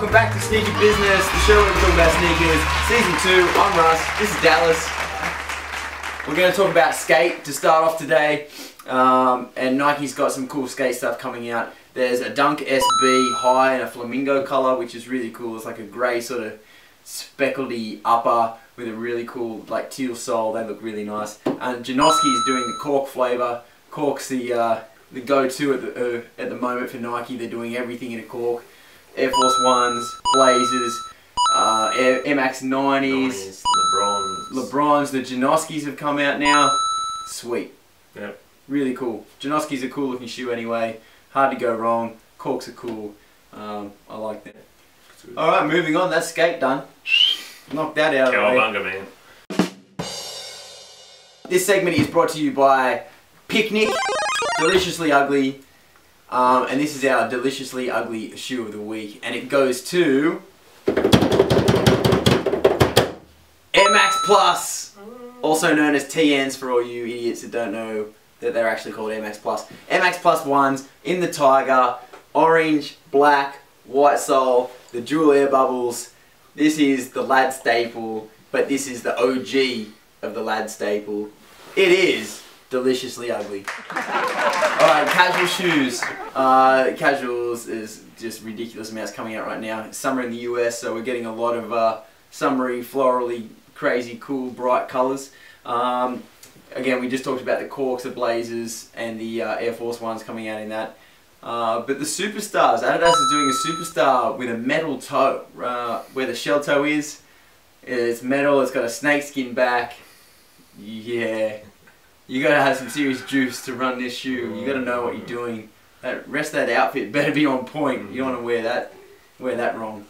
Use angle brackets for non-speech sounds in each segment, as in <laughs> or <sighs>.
welcome back to Sneaky Business, the show where we talk about sneakers. Season 2, I'm Russ, this is Dallas. We're going to talk about skate to start off today. Um, and Nike's got some cool skate stuff coming out. There's a Dunk SB High in a flamingo color, which is really cool. It's like a grey sort of speckledy upper with a really cool like teal sole. They look really nice. And Janoski is doing the cork flavor. Cork's the uh, the go-to at the uh, at the moment for Nike. They're doing everything in a cork. Air Force Ones, Blazers, uh, Air, Max 90s, 90s, LeBrons. LeBrons. The Janoskis have come out now. Sweet. Yep. Really cool. Janoski's a cool looking shoe anyway. Hard to go wrong. Corks are cool. Um, I like that. Alright, moving on. That's skate done. Knock that out of the way. Cowabunga, man. This segment is brought to you by Picnic, Deliciously Ugly, um, and this is our Deliciously Ugly Shoe of the Week, and it goes to Air Max Plus, also known as TNs for all you idiots that don't know that they're actually called Air Max Plus. Air Max Plus ones in the Tiger, orange, black, white sole, the dual air bubbles. This is the lad staple, but this is the OG of the lad staple. It is deliciously ugly. <laughs> Alright, casual shoes. Uh, casuals is just ridiculous amounts coming out right now. It's summer in the US, so we're getting a lot of uh, summery, florally, crazy, cool, bright colours. Um, again, we just talked about the Corks, the Blazers, and the uh, Air Force Ones coming out in that. Uh, but the superstars, Adidas is doing a superstar with a metal toe, uh, where the shell toe is. It's metal, it's got a snakeskin back. Yeah. You gotta have some serious juice to run this shoe. You gotta know what you're doing. That rest of that outfit better be on point. You don't wanna wear that wear that wrong.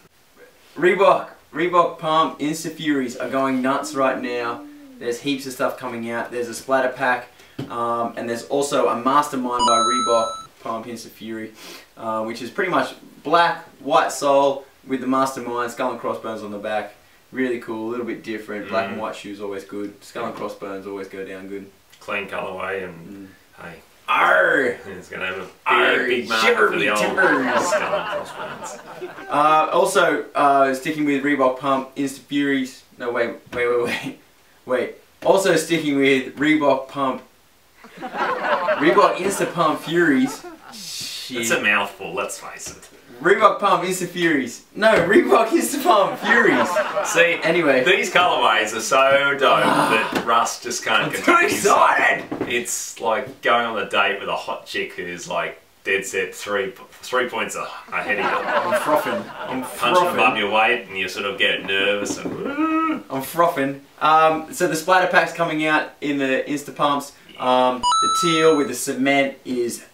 Reebok, Reebok Pump, Insta Furies are going nuts right now. There's heaps of stuff coming out. There's a splatter pack, um, and there's also a Mastermind by Reebok Pump Insta Fury, uh, which is pretty much black, white sole with the Mastermind skull and crossbones on the back. Really cool, a little bit different. Black and Mm. white shoes always good. Skull and crossbones always go down good. Clean colourway and hey, Arr! it's gonna have a big, Arr, big market shiver for the old timbers. <laughs> skull crossbones. Uh, also, uh, sticking with Reebok Pump, Insta Furies. No, wait, wait, wait, wait. Wait. Also sticking with Reebok Pump. <laughs> Reebok Insta Pump Furies. Shit. It's a mouthful, let's face it. Reebok Pump Insta Furies. No, Reebok Insta Pump Furies. <laughs> See, Anyway. these colourways are so dope that <sighs> Russ just can't I'm too contain himself. excited! It's like going on a date with a hot chick who's like dead set three three points ahead of you. <laughs> I'm frothing. I'm Punching above your weight and you sort of get nervous and <laughs> I'm frothing. Um, so the splatter pack's coming out in the Insta Pumps. Um, the teal with the cement is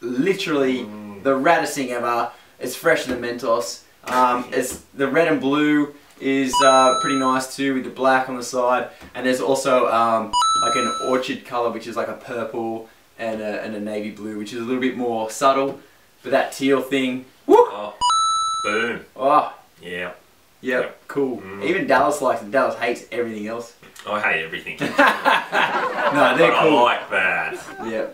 literally Mm. the raddest thing ever. It's fresher than Mentos. Um, <laughs> it's the red and blue is uh, pretty nice too with the black on the side, and there's also um, like an orchid color which is like a purple and a, and a navy blue, which is a little bit more subtle. But that teal thing, woo! oh, boom. Oh, Yeah. yep, Yep. cool. Mm. Even Dallas likes it. Dallas hates everything else. I hate everything. <laughs> <laughs> no, they're I cool. like that. Yeah.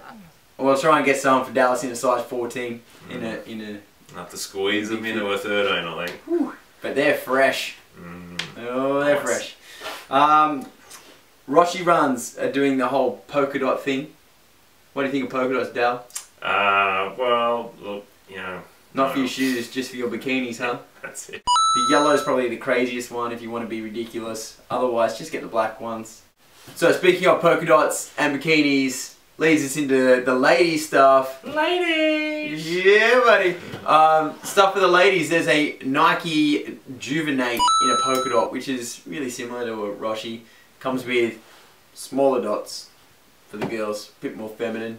We'll try and get some for Dallas in a size 14 in a in a Have to squeeze them into a 13, I think. but they're fresh. Mm. Oh, they're Nice. fresh. Um Roshe runs are doing the whole polka dot thing. What do you think of polka dots, Dal? Uh, well, look, you know, Not for your shoes, just for your bikinis, huh? <laughs> that's it. The yellow is probably the craziest one if you want to be ridiculous. Otherwise, just get the black ones. So speaking of polka dots and bikinis, leads us into the lady stuff. Ladies! Yeah, buddy. Um, stuff for the ladies. There's a Nike Juvenate in a polka dot, which is really similar to a Roshe. Comes with smaller dots for the girls, a bit more feminine.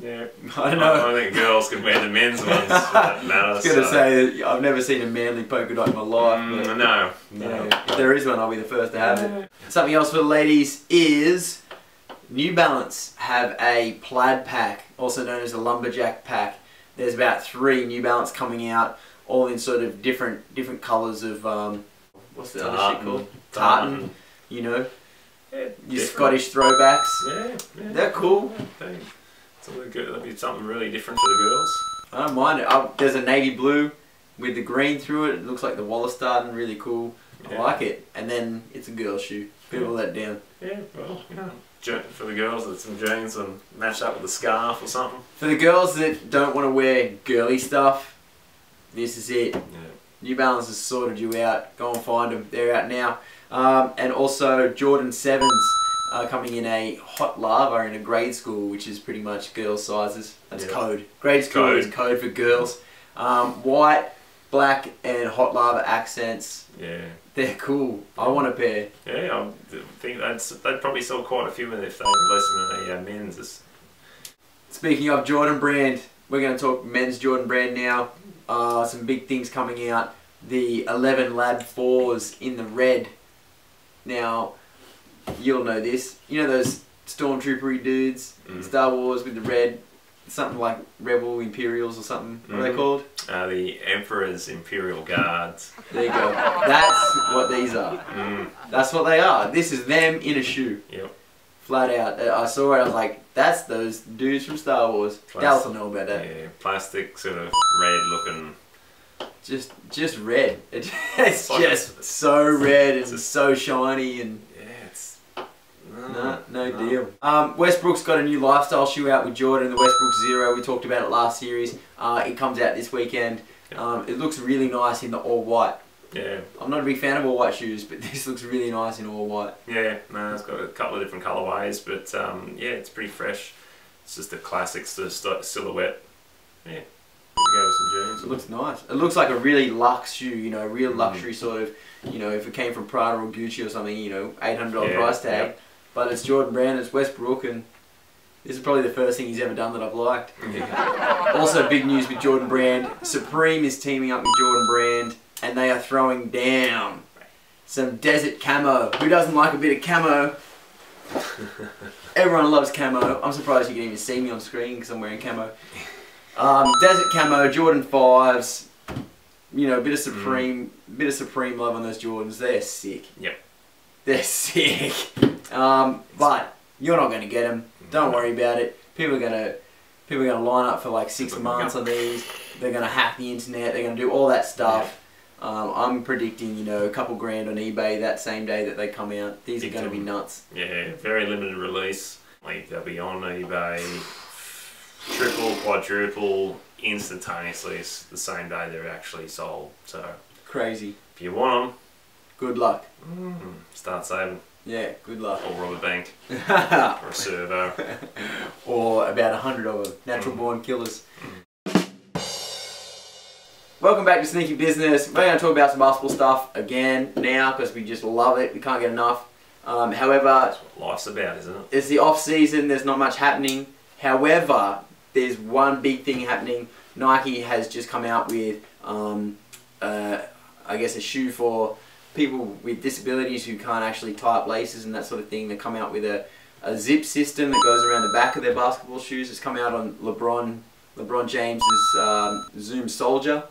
Yeah. <laughs> I don't know. I think girls can wear the men's ones. for <laughs> that matter. I was gonna so- say I've never seen a manly polka dot in my life. Mm, but, no, you no. know, if there is one, I'll be the first to have it. Something else for the ladies is New Balance have a plaid pack, also known as a lumberjack pack. There's about three New Balance coming out, all in sort of different different colours of um, what's the other shit Tartan. called? Tartan. Tartan. You know, Yeah, your different. Scottish throwbacks. Yeah, yeah. They're cool. They- Something good. That'd be something really different for the girls. I don't mind it. i there's a navy blue, with the green through it. It looks like the Wallace starting really cool. I like it. And then it's a girl shoe. Bit of a letdown. Yeah, well, you know, for the girls, it's some jeans and match up with a scarf or something. For the girls that don't want to wear girly stuff, this is it. Yeah. New Balance has sorted you out. Go and find them. They're out now. Um, and also Jordan 7s are coming in a hot lava in a grade school, which is pretty much girls' sizes. That's Yeah. code. Grade school Code. is code for girls. Um, white, black, and hot lava accents. Yeah. They're cool. I want a pair. Yeah, I think they'd, they'd probably sell quite a few of them if they released them in a uh, men's. Speaking of Jordan brand, we're going to talk men's Jordan brand now. Uh, some big things coming out. The 11 Lab 4s in the red. Now, you'll know this. You know those stormtroopery dudes Mm. Star Wars with the red, something like Rebel Imperials or something. What are they Mhm. called? Uh, the Emperor's Imperial Guards. There you go. That's what these are. Mm, That's what they are. This is them in a shoe. yep. Flat out. Uh, I saw it. I was like, that's those dudes from Star Wars. Dallas will know about that. Yeah, plastic, sort of red looking. just just red. <laughs> It, it's like just so red it's and a- so shiny and. No, no deal. Um, Westbrook's got a new lifestyle shoe out with Jordan, the Westbrook Zero. We talked about it last series. Uh, it comes out this weekend. Um, it looks really nice in the all white. Yeah, I'm not a big fan of all white shoes, but <laughs> this looks really nice in all white. yeah. No, it's got a couple of different colorways, but um, yeah, it's pretty fresh. It's just a classic sort of silhouette. Yeah. Here we go with some jeans. It looks nice. It looks like a really luxe shoe, you know, real Mm. luxury sort of, you know, if it came from Prada or Gucci or something, you know, $800 Yeah, price tag. yeah. But it's Jordan Brand, it's Westbrook, and this is probably the first thing he's ever done that I've liked. Also, big news with Jordan Brand. Supreme is teaming up with Jordan Brand, and they are throwing down some desert camo. Who doesn't like a bit of camo? Everyone loves camo. I'm surprised you can even see me on screen because I'm wearing camo. Um, desert camo, Jordan fives. You know, a bit of Supreme, bit of Supreme love on those Jordans. They're sick. Yep. They're <laughs> sick. Um, but you're not going to get them. Don't worry about it. People are gonna people are gonna line up for like six months on these. They're gonna hack the internet. They're gonna do all that stuff. Um, I'm predicting, you know, a couple grand on eBay that same day that they come out. These are gonna be nuts. Yeah, very limited release. Like they'll be on eBay, triple, quadruple, instantaneously the same day they're actually sold. So Crazy. if you want them, Good luck. them, start saving. Yeah, good luck. Or rob a bank <laughs> or a servo. or about a hundred of them. Natural Mm. born killers. Welcome back to Sneaky Business. We're going to talk about some basketball stuff again now because we just love it. We can't get enough. Um, however, That's what life's about, isn't it? it's the off season. There's not much happening. However, there's one big thing happening. Nike has just come out with, um, uh, I guess, a shoe for people with disabilities who can't actually tie up laces and that sort of thing. They come out with a, a zip system that goes around the back of their basketball shoes. It's come out on LeBron LeBron James's um, Zoom Soldier.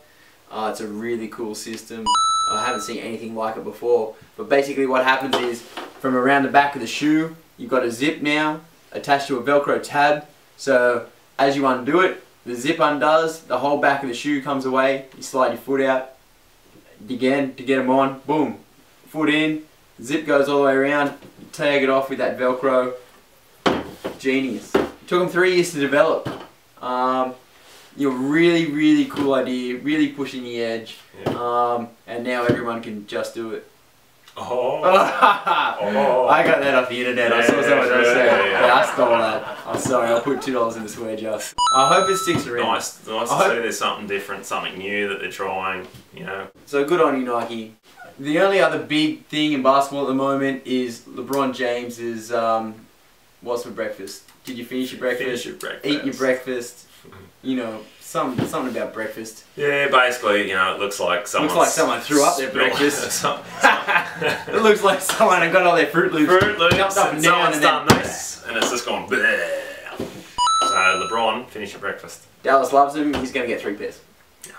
Uh, it's a really cool system. I haven't seen anything like it before. But basically, what happens is from around the back of the shoe, you've got a zip now attached to a Velcro tab. So as you undo it, the zip undoes, the whole back of the shoe comes away. You slide your foot out again to get them on. Boom, foot in, zip goes all the way around. You tag it off with that Velcro. Genius. It took them three years to develop. Um, you know, really, really cool idea. Really pushing the edge. Yeah. Um, and now everyone can just do it. Oh. <laughs> I got that off the internet. I saw Yeah, someone else say it. yeah. Yeah, I stole that. I'm sorry. I'll put two dollars in the swear jar. I hope it sticks around. Nice, nice to I hope- see there's something different, something new that they're trying. You know, So good on you, Nike. The only other big thing in basketball at the moment is LeBron James is um, what's for breakfast? Did you finish your breakfast? Finish your breakfast. Eat your breakfast. You know, some something about breakfast. Yeah, basically, you know, it looks like someone. looks like someone threw up their <laughs> breakfast. <laughs> some, <laughs> It looks like someone had got all their Froot Loops. Froot Loops, Jumped up and and down someone's and done then- this, and it's just gone. Bleh. So LeBron, finish your breakfast. Dallas loves him. He's going to get three pairs. Yeah.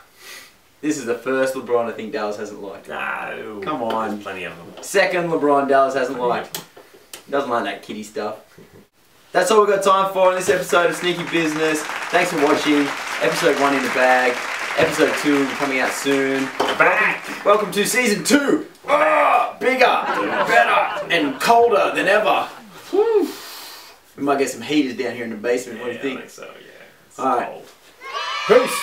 This is the first LeBron I think Dallas hasn't liked. No, Come on. there's plenty of them. Second LeBron Dallas hasn't liked. Doesn't like that kitty stuff. That's all we've got time for on this episode of Sneaky Business. Thanks for watching. Episode one in the bag. Episode two coming out soon. Back! Welcome to season two. Ah, bigger, better, and colder than ever. Whew. We might get some heaters down here in the basement. What do you Yeah, I think? think so, yeah. It's Alright. cold. Peace.